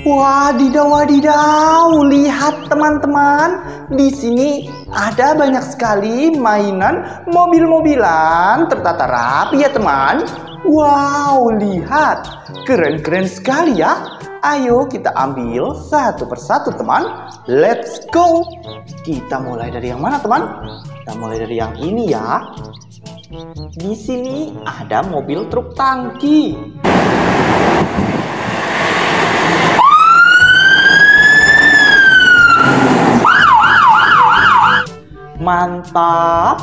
Wadidaw, wadidaw, lihat teman-teman, di sini ada banyak sekali mainan mobil-mobilan tertata rapi ya teman. Wow, lihat, keren-keren sekali ya. Ayo kita ambil satu persatu teman. Let's go. Kita mulai dari yang mana teman? Kita mulai dari yang ini ya. Di sini ada mobil truk tangki. Mantap.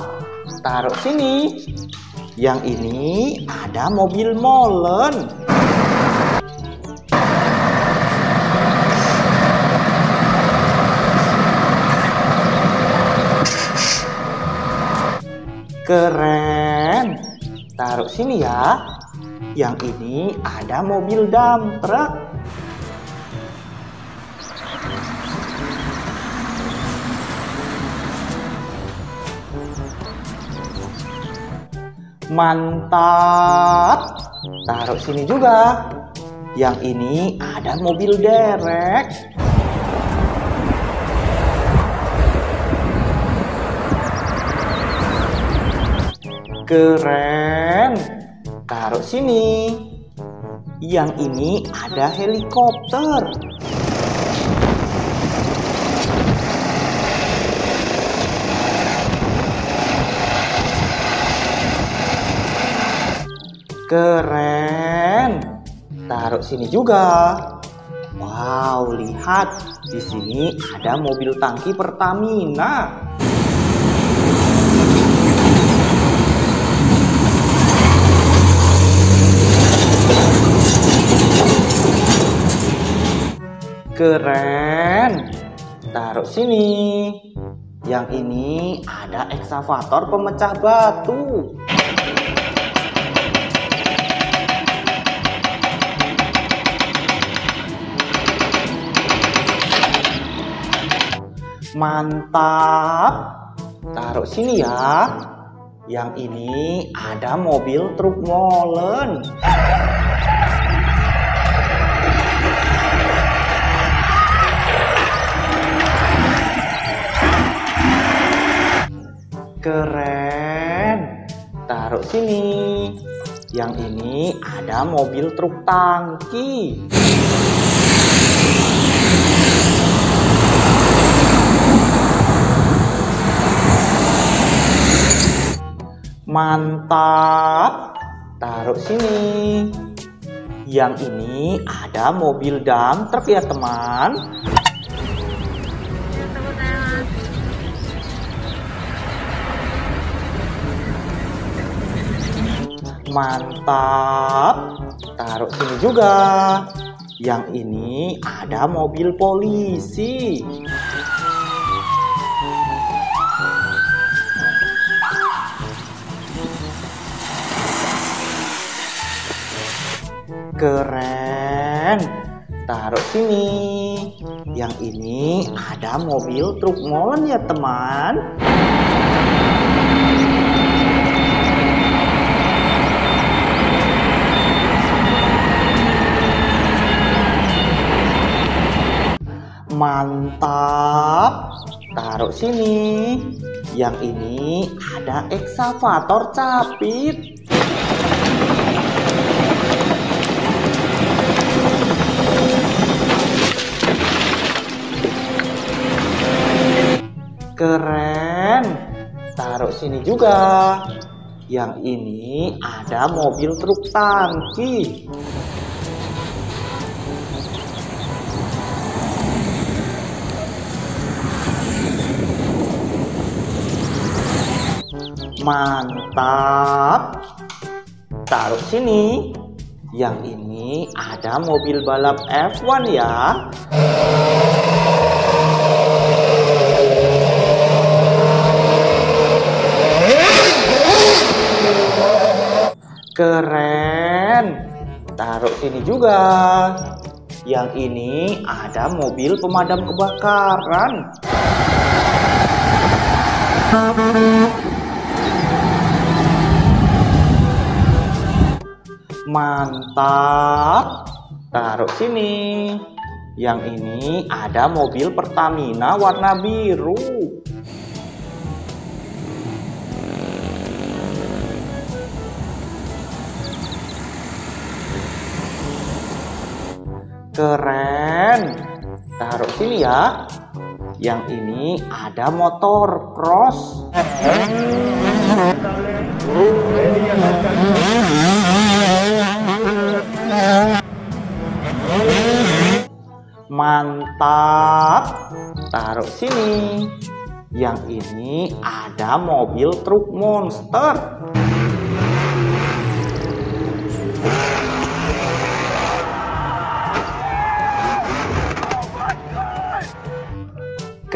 Taruh sini. Yang ini ada mobil molen. Keren. Taruh sini ya. Yang ini ada mobil dump truck. Mantap. Taruh sini juga. Yang ini ada mobil derek. Keren. Taruh sini. Yang ini ada helikopter. Keren. Taruh sini juga. Wow, lihat. Di sini ada mobil tangki Pertamina. Keren. Taruh sini. Yang ini ada eksavator pemecah batu. Mantap. Taruh sini ya. Yang ini ada mobil truk molen. Keren. Taruh sini. Yang ini ada mobil truk tangki. Mantap. Taruh sini. Yang ini ada mobil dump truck ya teman. Mantap. Taruh sini juga. Yang ini ada mobil polisi. Keren. Taruh sini. Yang ini ada mobil truk molen ya teman. Mantap. Taruh sini. Yang ini ada eksavator capit. Keren. Taruh sini juga. Yang ini ada mobil truk tangki. Mantap. Taruh sini. Yang ini ada mobil balap F1 ya. Keren. Taruh sini juga. Yang ini ada mobil pemadam kebakaran. Mantap. taruh sini. Yang ini ada mobil Pertamina warna biru. Keren. Taruh sini ya. Yang ini ada motor cross. Mantap. Taruh sini. Yang ini ada mobil truk monster.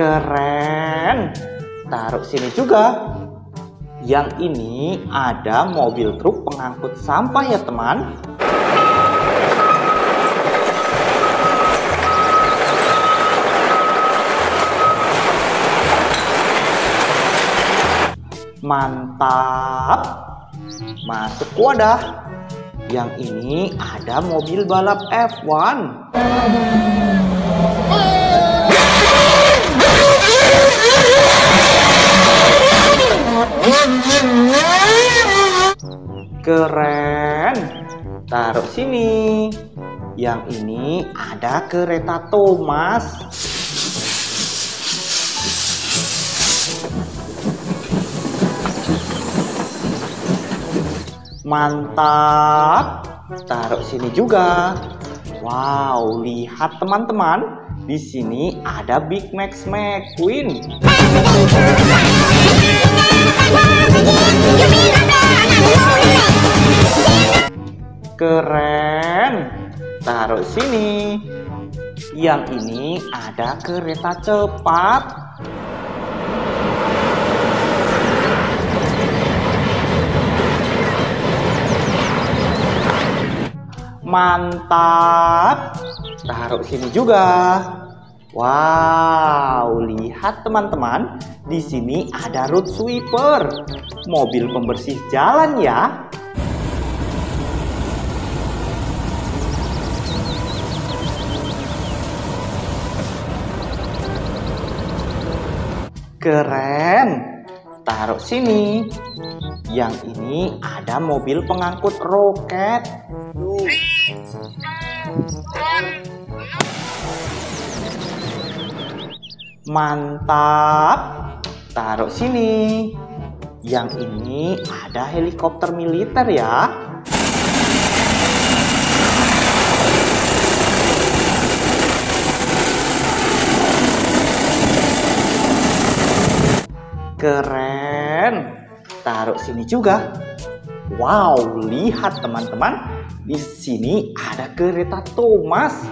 Keren. Taruh sini juga. Yang ini ada mobil truk pengangkut sampah ya teman. Mantap. Masuk wadah. Yang ini ada mobil balap F1. Keren. Taruh sini. Yang ini ada kereta Thomas. Mantap. Taruh sini juga. Wow, lihat teman-teman. Di sini ada Big Max McQueen. Keren. Taruh sini. Yang ini ada kereta cepat. Mantap. Taruh sini juga. Wow, lihat teman-teman, di sini ada road sweeper, mobil pembersih jalan ya. Keren. Taruh sini. Yang ini ada mobil pengangkut roket. Mantap. Taruh sini. Yang ini ada helikopter militer ya. Keren. Taruh sini juga. Wow, lihat teman-teman. Di sini ada kereta Thomas.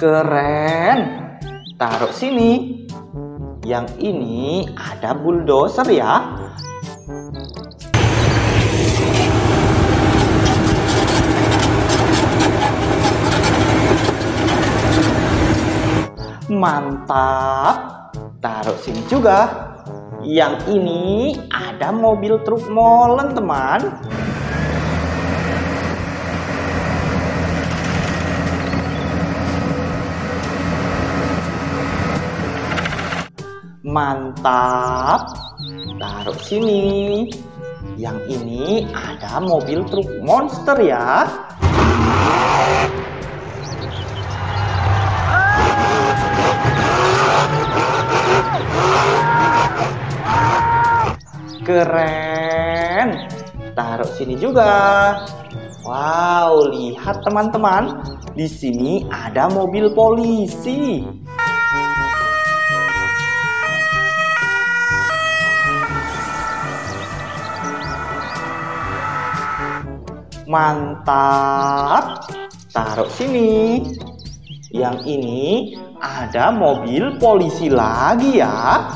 Keren. Taruh sini. Yang ini ada bulldozer ya. Mantap. Taruh sini juga. Yang ini ada mobil truk molen, teman. Mantap. Taruh sini. Yang ini ada mobil truk monster ya. Keren. Taruh sini juga. Wow, lihat teman-teman. Di sini ada mobil polisi. Mantap. Taruh sini. Yang ini ada mobil polisi lagi ya.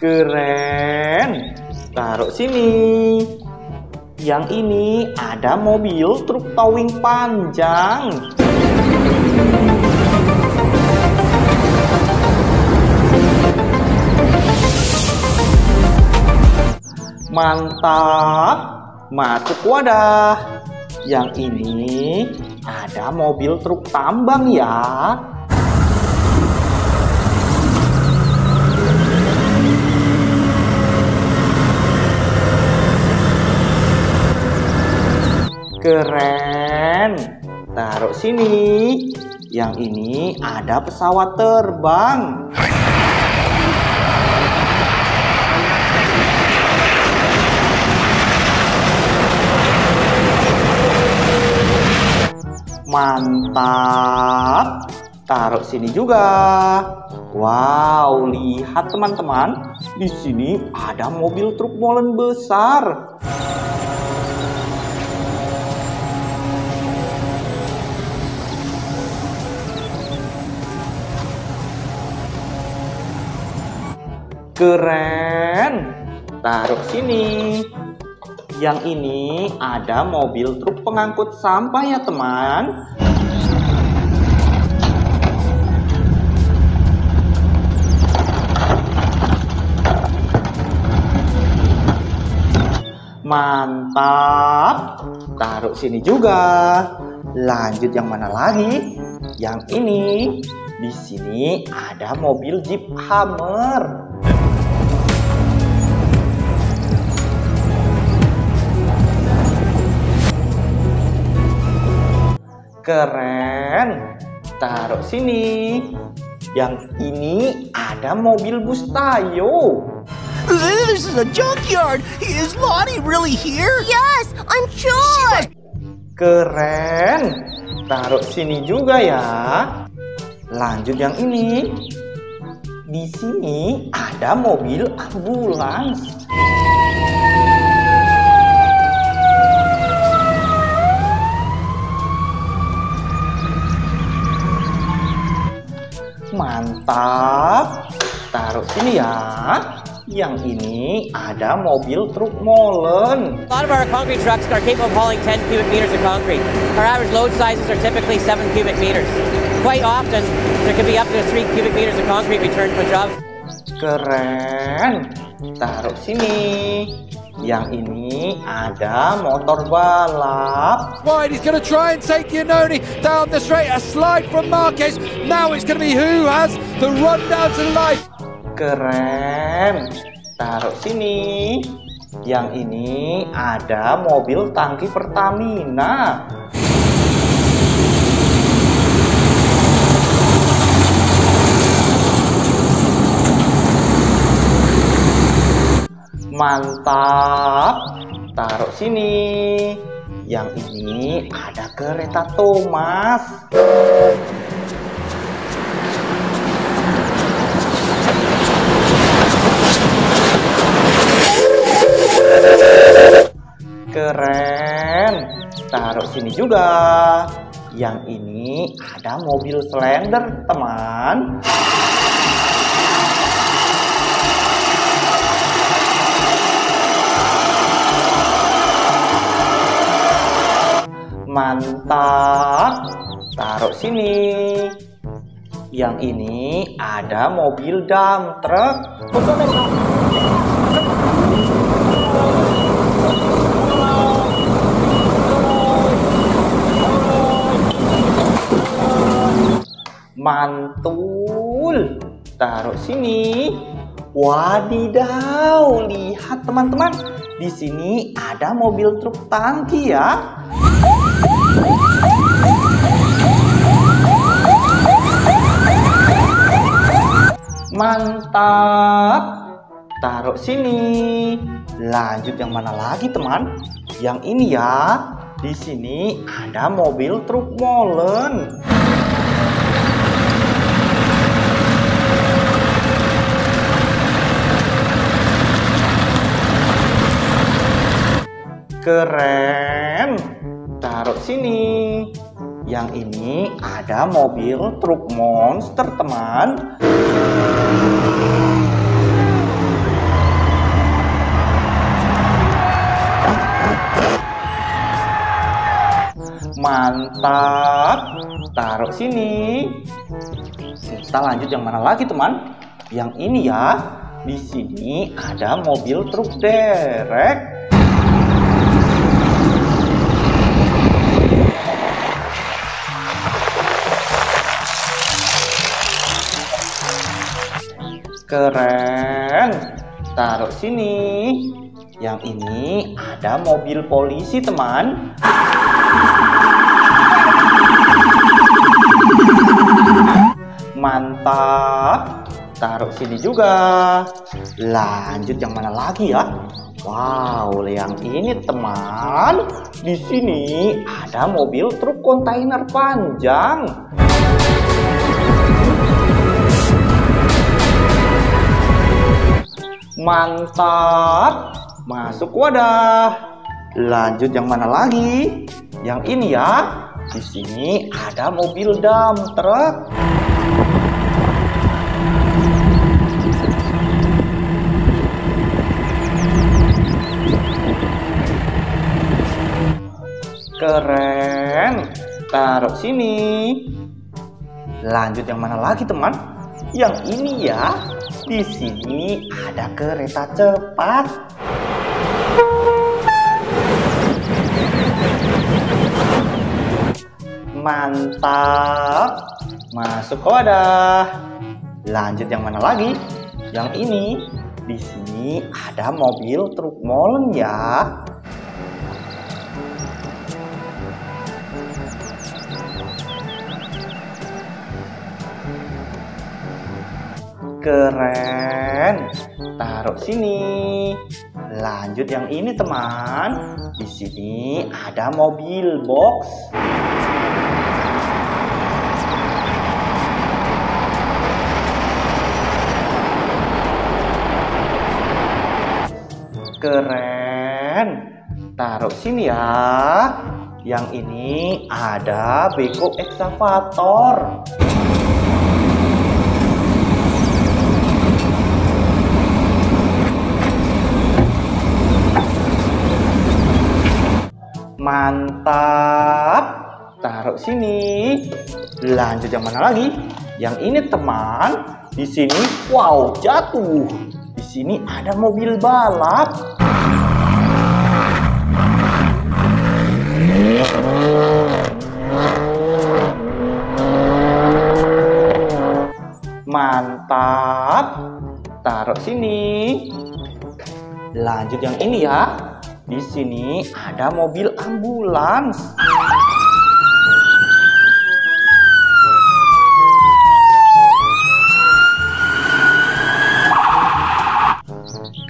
Keren. Taruh sini. Yang ini ada mobil truk towing panjang. Mantap, masuk wadah. Yang ini ada mobil truk tambang ya. Keren. Taruh sini. Yang ini ada pesawat terbang. Mantap. Taruh sini juga. Wow, lihat teman-teman. Di sini ada mobil truk molen besar. Keren. Taruh sini. Yang ini ada mobil truk pengangkut sampah ya teman. Mantap. Taruh sini juga. Lanjut yang mana lagi? Yang ini. Di sini ada mobil Jeep Hammer. Keren. Taruh sini. Yang ini ada mobil bus Tayo. This is a junkyard. Is Lottie really here? Yes, I'm sure. Keren. Taruh sini juga ya. Lanjut yang ini. Di sini ada mobil ambulans. Mantap. Taruh sini ya. Yang ini ada mobil truk molen. A lot of our concrete trucks are capable of hauling 10 cubic meters of concrete. Our average load sizes are typically 7 cubic meters. Quite often, there can be up to 3 cubic meters of concrete returned from a job. Keren. Taruh sini. Yang ini ada motor balap. Right, he's going to try and take Giannone down the straight. A slide from Marquez. Now it's going to be who has the run down to life. Keren. Taruh sini. Yang ini ada mobil tangki Pertamina. Mantap. Taruh sini. Yang ini ada kereta Thomas. Keren. Taruh sini juga. Yang ini ada mobil slender, teman. Mantap. Taruh sini. Yang ini ada mobil dump truck. Mantul. Taruh sini. Wadidaw, lihat teman-teman. Di sini ada mobil truk tangki ya. Mantap. Taruh sini. Lanjut yang mana lagi, teman? Yang ini ya. Di sini ada mobil truk molen. Keren. Taruh sini. Yang ini ada mobil truk monster, teman. Mantap. Taruh sini. Kita lanjut yang mana lagi, teman? Yang ini ya. Di sini ada mobil truk derek. Keren. Taruh sini. Yang ini ada mobil polisi, teman. Mantap. Taruh sini juga. Lanjut yang mana lagi ya? Wow, yang ini teman. Di sini ada mobil truk kontainer panjang. Mantap. Masuk wadah. Lanjut yang mana lagi? Yang ini ya. Di sini ada mobil dump truck. Keren. Taruh sini. Lanjut yang mana lagi, teman? Yang ini ya. Di sini ada kereta cepat. Mantap. Masuk ke wadah. Lanjut yang mana lagi? Yang ini. Di sini ada mobil truk molen ya. Keren. Taruh sini. Lanjut yang ini, teman. Di sini ada mobil box. Keren. Taruh sini ya. Yang ini ada beko eksavator. Mantap. Taruh sini. Lanjut yang mana lagi? Yang ini teman. Di sini wow jatuh. Di sini ada mobil balap. Mantap. Taruh sini. Lanjut yang ini ya. Di sini ada mobil ambulans.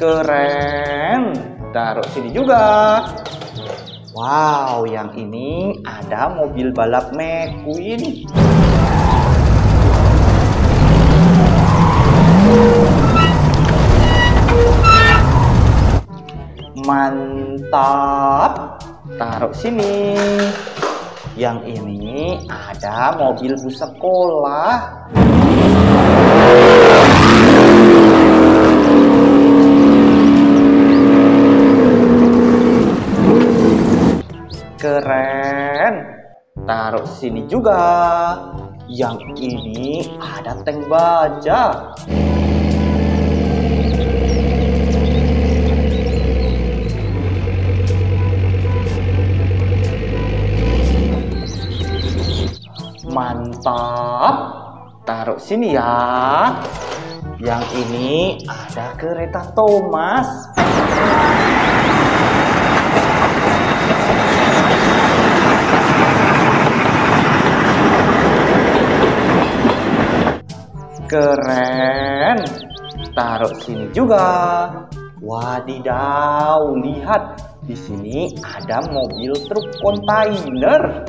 Keren. Taruh sini juga. Wow, yang ini ada mobil balap McQueen. Mantap. Taruh sini. Yang ini ada mobil bus sekolah. Keren. Taruh sini juga. Yang ini ada tank baja. Mantap. Taruh sini ya. Yang ini ada kereta Thomas. Keren. Taruh sini juga. Wadidaw, lihat di sini ada mobil truk kontainer.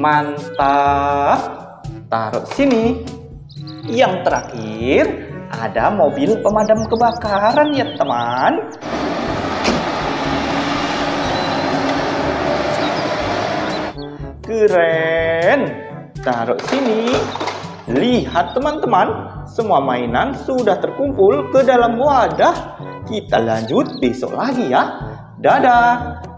Mantap. Taruh sini. Yang terakhir ada mobil pemadam kebakaran ya teman. Keren. Taruh sini. Lihat teman-teman, semua mainan sudah terkumpul ke dalam wadah. Kita lanjut besok lagi ya. Dadah.